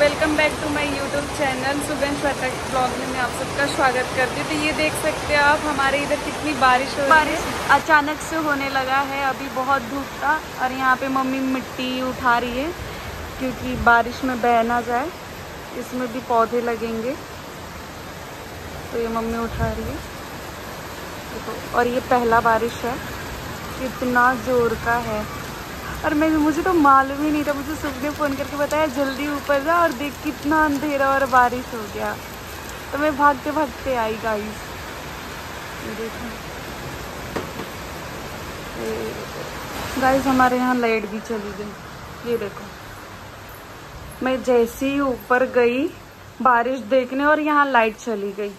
Welcome back to my YouTube channel Sugan Shweta blog में मैं आप सबका स्वागत करती हूँ। तो ये देख सकते हैं आप, हमारे इधर कितनी बारिश हो रही है। अचानक से होने लगा है, अभी बहुत धूप था और यहाँ पे मम्मी मिट्टी उठा रही है क्योंकि बारिश में बह ना जाए, इसमें भी पौधे लगेंगे। तो ये मम्मी उठा रही है। और ये पहला बारिश है, कितना ज़ोर का है। और मैं, मुझे तो मालूम ही नहीं था, मुझे सुख ने फ़ोन करके बताया, जल्दी ऊपर जा और देख कितना अंधेरा और बारिश हो गया। तो मैं भागते भागते आई गाइस देखो। गाइस हमारे यहाँ लाइट भी चली गई। ये देखो। मैं जैसे ही ऊपर गई, बारिश देखने और यहाँ लाइट चली गई।